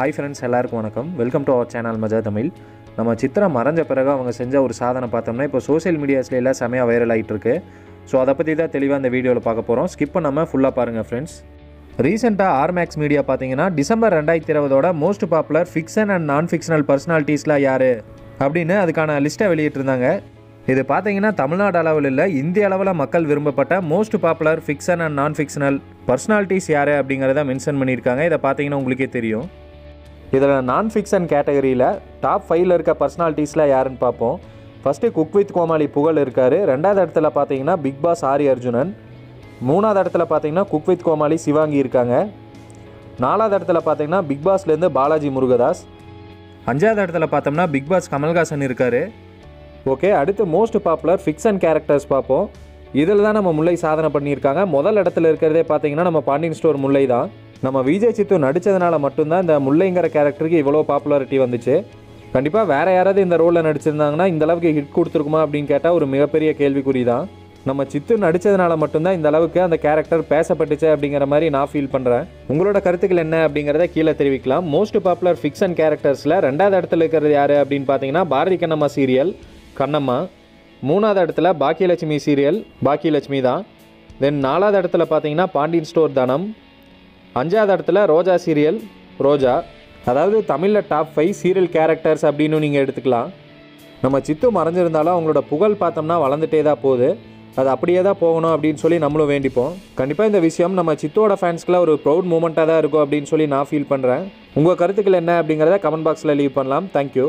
Hi friends எல்லாருக்கும் வணக்கம். Welcome to our channel மஜா தமிழ். நம்ம சித்ரா மறைஞ்ச பிறகு அவங்க செஞ்ச ஒரு சாதனை பார்த்தோம்னா இப்போ சோஷியல் மீடியாஸ்ல எல்லாம் செமையாக வைரல் ஆகிட்டு இருக்கு. ஸோ அதை பற்றி தான் தெளிவாக இந்த வீடியோவில் பார்க்க போகிறோம் ஸ்கிப் பண்ணாமல் ஃபுல்லாக பாருங்கள் ஃப்ரெண்ட்ஸ் ரீசெண்டாக ஆர்மேக்ஸ் மீடியா பார்த்தீங்கன்னா டிசம்பர் ரெண்டாயிரத்தி இருபதோட most popular fiction and non fictional பர்சனாலிட்டிஸ்லாம் யார்? அப்படின்னு அதுக்கான லிஸ்ட்டை வெளியிட்டிருந்தாங்க. இது பார்த்தீங்கன்னா தமிழ்நாடு அளவில் இல்லை இந்திய அளவில் மக்கள் விரும்பப்பட்ட most popular fiction and non fictional personalities யார் அப்படிங்கிறத மென்ஷன் பண்ணியிருக்காங்க. இதை பார்த்தீங்கன்னா உங்களுக்கே தெரியும். இதில் நான் ஃபிக்ஷன் கேட்டகரியில் டாப் ஃபைவ்ல இருக்க பர்சனாலிட்டிஸில் யாருன்னு பார்ப்போம். ஃபஸ்ட்டு குக் வித் கோமாளி புகழ் இருக்கார். ரெண்டாவது இடத்துல பார்த்தீங்கன்னா பிக் பாஸ் ஆரி அர்ஜுனன். மூணாவது இடத்துல பார்த்தீங்கன்னா குக் வித் கோமாளி சிவாங்கி இருக்காங்க. நாலாவது இடத்துல பார்த்தீங்கன்னா பிக் பாஸ்லேருந்து பாலாஜி முருகதாஸ். அஞ்சாவது இடத்துல பார்த்தோம்னா பிக் பாஸ் கமல்ஹாசன் இருக்கார். ஓகே அடுத்து மோஸ்ட் பாப்புலர் ஃபிக்ஷன் கேரக்டர்ஸ் பார்ப்போம். இதில் தான் நம்ம முல்லை சாதனை பண்ணியிருக்காங்க. முதல் இடத்துல இருக்கிறதே பார்த்தீங்கன்னா நம்ம பாண்டியன் ஸ்டோர் முல்லை தான். நம்ம விஜய் சித்து நடித்ததுனால மட்டும்தான் இந்த முல்லைங்கிற கேரக்டருக்கு இவ்வளோ பாப்புலாரிட்டி வந்துச்சு. கண்டிப்பாக வேறு யாராவது இந்த ரோலில் நடிச்சிருந்தாங்கன்னா இந்த அளவுக்கு ஹிட் கொடுத்துருக்குமா அப்படின்னு கேட்டால் ஒரு மிகப்பெரிய கேள்விக்குறி தான் நம்ம சித்து நடித்ததுனால மட்டும்தான் இந்த அளவுக்கு அந்த கேரக்டர் பேசப்பட்டுச்சு அப்படிங்கிற மாதிரி நான் ஃபீல் பண்ணுறேன் உங்களோட கருத்துக்கள் என்ன அப்படிங்கிறத கீழே தெரிவிக்கலாம். மோஸ்ட் பாப்புலர் ஃபிக்ஷன் கேரக்டர்ஸில் ரெண்டாவது இடத்துல இருக்கிறது யார் அப்படின்னு பார்த்தீங்கன்னா பாரதி கண்ணம்மா சீரியல் கண்ணம்மா. மூணாவது இடத்துல பாக்கியலட்சுமி சீரியல் பாக்கியலட்சுமி தான் தென் நாலாவது இடத்துல பார்த்தீங்கன்னா பாண்டியன் ஸ்டோர் தனம். அஞ்சாவது இடத்துல ரோஜா சீரியல் ரோஜா. அதாவது தமிழில் டாப் ஃபைவ் சீரியல் கேரக்டர்ஸ் அப்படின்னு நீங்கள் எடுத்துக்கலாம். நம்ம சித்து மறைஞ்சிருந்தாலும் அவங்களோட புகழ் பார்த்தோம்னா வளர்ந்துட்டே தான் போகுது. அது அப்படியே தான் போகணும் அப்படின்னு சொல்லி நம்மளும் வேண்டிப்போம். கண்டிப்பாக இந்த விஷயம் நம்ம சித்தோட ஃபேன்ஸ்க்குலாம் ஒரு ப்ரௌட் மூமெண்ட்டாக தான் இருக்கும் அப்படின்னு சொல்லி நான் ஃபீல் பண்ணுறேன் உங்கள் கருத்துக்கள் என்ன அப்படிங்கிறத கமெண்ட் பாக்ஸில் லீவ் பண்ணலாம். தேங்க்யூ